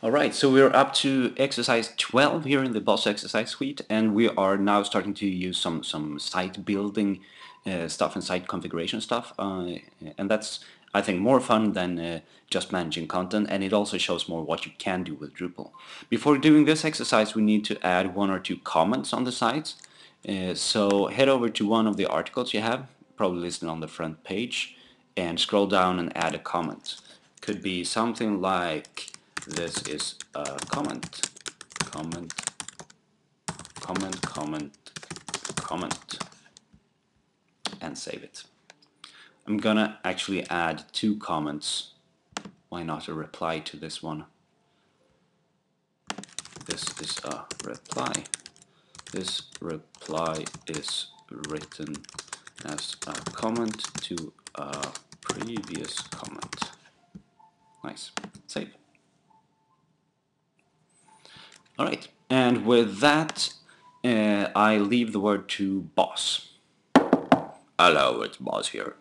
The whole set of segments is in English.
Alright, so we're up to exercise 12 here in the Boss exercise suite and we are now starting to use some, some site building uh, stuff and site configuration stuff uh, and that's I think more fun than uh, just managing content and it also shows more what you can do with Drupal. Before doing this exercise we need to add one or two comments on the site uh, so head over to one of the articles you have, probably listed on the front page and scroll down and add a comment. Could be something like this is a comment, comment, comment, comment, comment, and save it. I'm gonna actually add two comments. Why not a reply to this one? This is a reply. This reply is written as a comment to a previous comment. Nice. Save. Alright, and with that uh, I leave the word to Boss. Hello, it's Boss here.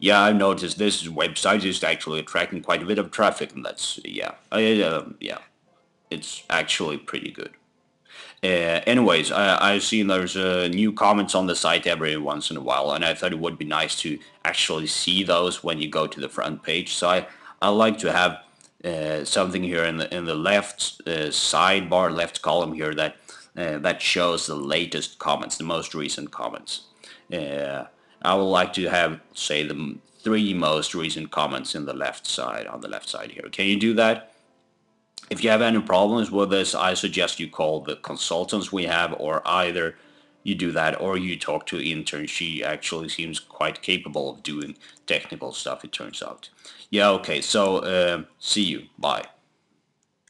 Yeah, I've noticed this website is actually attracting quite a bit of traffic, and that's, yeah, uh, yeah, it's actually pretty good. Uh, anyways, I, I've seen there's uh, new comments on the site every once in a while, and I thought it would be nice to actually see those when you go to the front page. So I, I like to have uh, something here in the in the left uh, sidebar, left column here that uh, that shows the latest comments, the most recent comments. Uh, I would like to have, say, the three most recent comments in the left side, on the left side here. Can you do that? If you have any problems with this, I suggest you call the consultants we have, or either you do that or you talk to intern. She actually seems quite capable of doing technical stuff, it turns out. Yeah, okay, so uh, see you. Bye.